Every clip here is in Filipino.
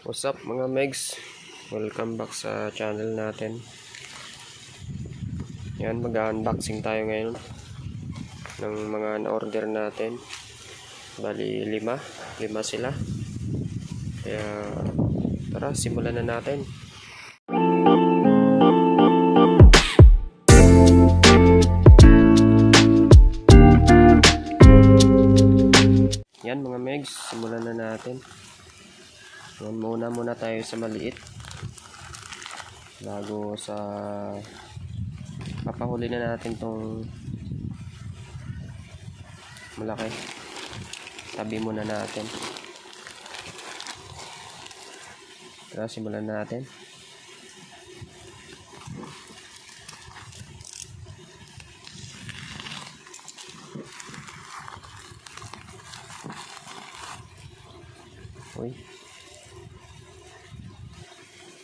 What's up mga Megs? Welcome back sa channel natin. Yan, mag-unboxing tayo ngayon ng mga na-order natin. Bali, lima. Lima sila. Kaya, tara, simulan na natin. Yan mga Megs, simulan na natin. Yan muna muna tayo sa maliit. Bago sa papahuli na natin tong malaki. Tabi muna natin. Tara, simulan natin. Uy.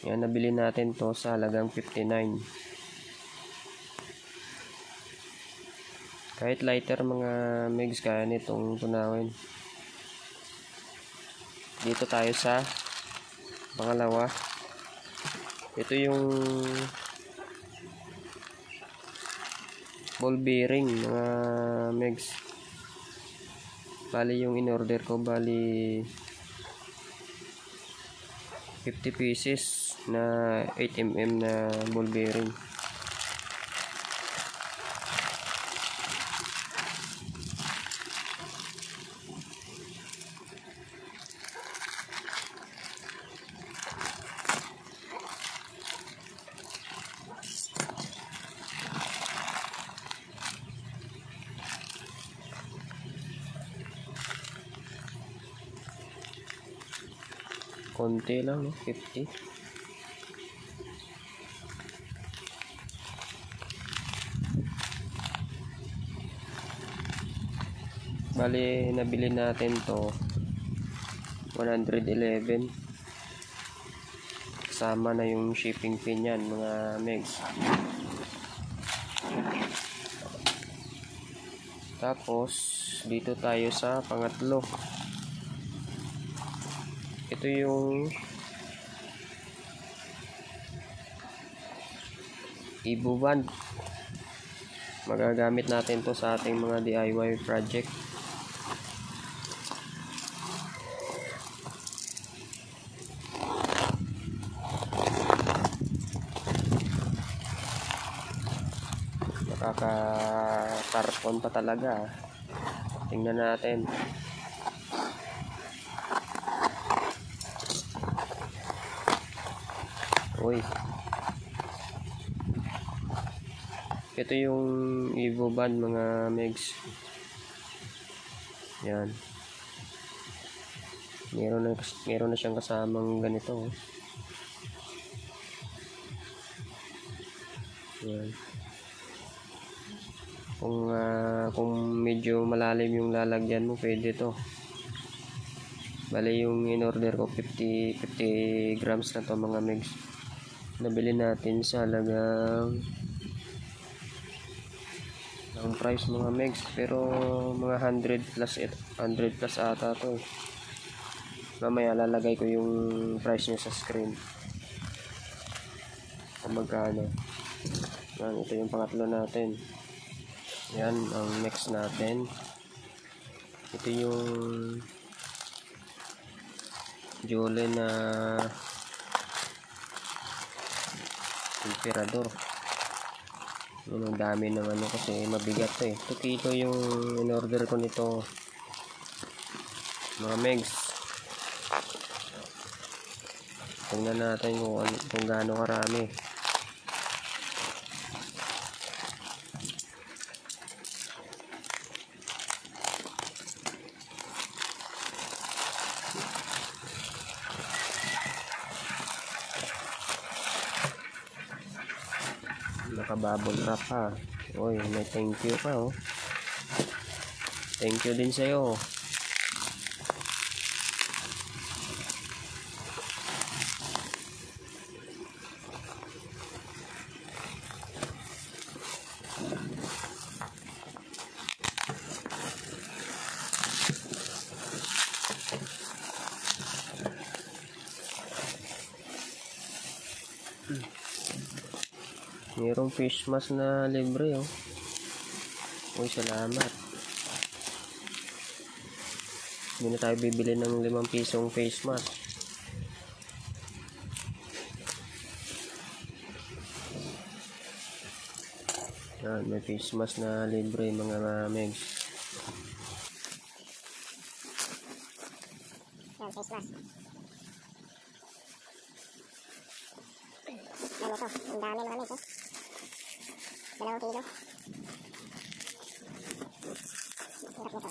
Yan, nabili natin to sa halagang 59. Kahit lighter mga megs kaya nitong tunawin. Dito tayo sa pangalawa. Ito yung ball bearing mga megs. Bali yung in-order ko, bali 50 pieces na 8mm na ball bearing konti lang no? 50 bali nabili natin to. 111 kasama na yung shipping fee niyan mga megs. Tapos dito tayo sa pangatlo. Ito yung band magagamit natin to sa ating mga DIY project nakaka-tarpon pa talaga tingnan natin Uy. Ito yung Evo band mga megs. Yan. Meron na, meron na siyang kasamang ganito. oh. Yan. Kung ah, kung medyo malalim yung lalagyan mo, pwede to. Bali yung in-order ko 50 50 grams na to mga megs. Nabili natin sa halagang ang price mga megs. Pero mga 100 plus 100 plus ata to eh. mamaya lalagay ko yung price niya sa screen. Kung magkano. Yan ito yung pangatlo natin yan ang next natin. Ito yung Jole na emperador. Yun ang dami ng ano kasi mabigat to eh. 2 kilo yung in order ko nito. Mga megs. Tingnan natin kung, ano, kung gaano karami nakababol wrap ha uy may thank you pa oh thank you din sa'yo Mm-hmm. Mayroong face mask na libre oh. Uy, salamat. Hindi na tayo bibili ng limang pisong face mask. Yan, may face mask na libre mga megs. Yan, face mask. Yan ito. Ang dami mga mix, oh. Dalawang kilo. Hirap nito.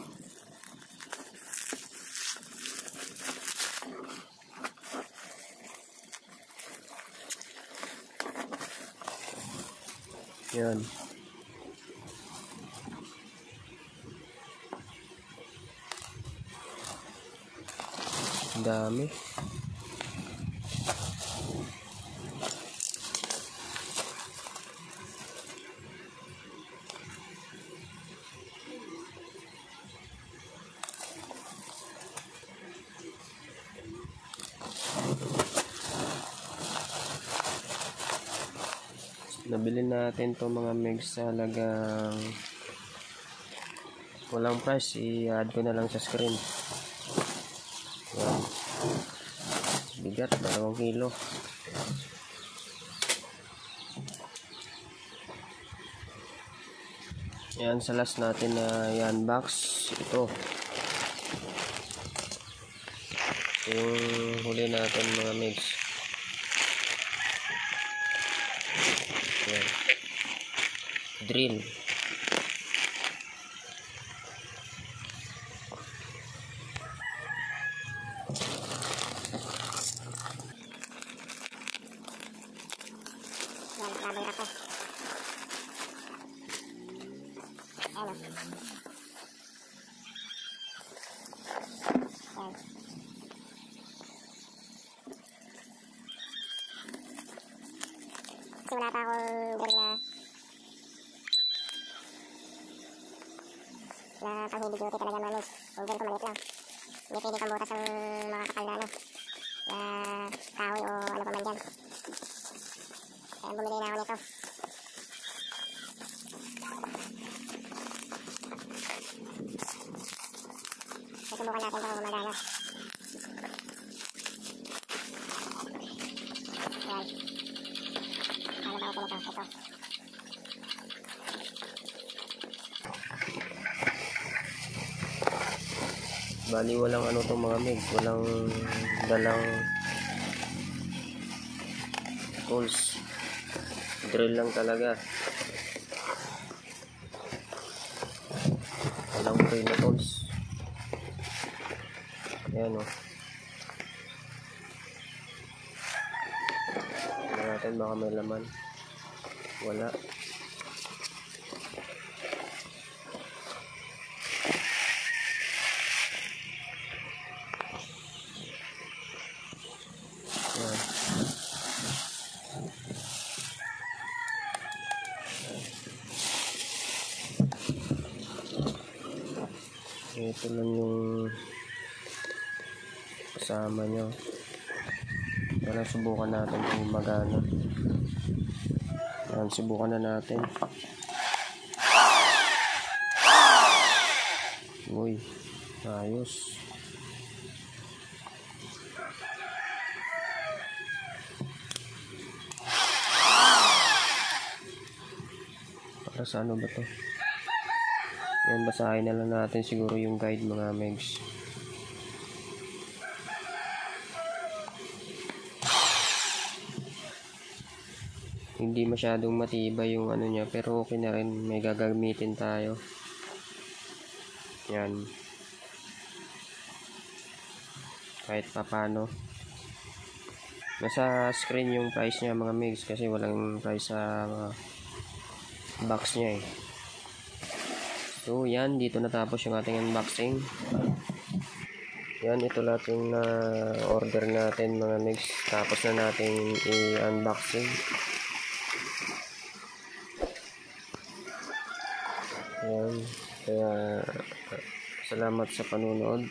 Yan. Ang dami. Nabili natin to mga megs sa halagang walang price. I-add ko na lang sa screen. Yan. Bigat, dalawang kilo. Yan, sa last natin na yan box. Ito. Yung huli natin mga mix. Drill. Yan, grabe hirap to. Ayan, oh. Yan. Kasi wala pa akong drill na pang heavy duty talaga mga miss. Yung ko maliit lang. Hindi pwede pang butas ang mga kapal na ano na kahoy o ano pa man dyan. Kaya bumili na ako nito. Susubukan natin kung gumagana. Yan. Ano ba ako nito? Ito. Bali walang ano tong mga mig, walang dalang tools. Drill lang talaga. Walang free na tools. Ayan o. Oh. Natin baka may laman. Wala. Ito lang yung kasama nyo. Pero subukan natin kung magana. Ayan, subukan na natin. Uy, ayos. Para sa ano ba to? Yan, basahin na lang natin siguro yung guide mga megs. Hindi masyadong matibay yung ano niya, pero okay na rin. May gagamitin tayo. Yan. Kahit papano. Nasa screen yung price niya mga megs kasi walang price sa uh, box niya eh. So, yan. Dito natapos yung ating unboxing. Yan. Ito lahat yung uh, order natin mga mix. Tapos na natin i-unboxing. Yan. Kaya, salamat sa panunood.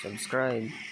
Subscribe.